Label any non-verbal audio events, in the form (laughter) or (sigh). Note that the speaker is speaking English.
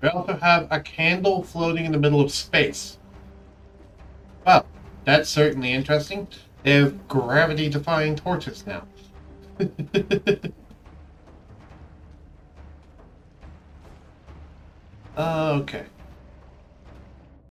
We also have a candle floating in the middle of space. Well, that's certainly interesting. They have gravity-defying torches now. (laughs) okay.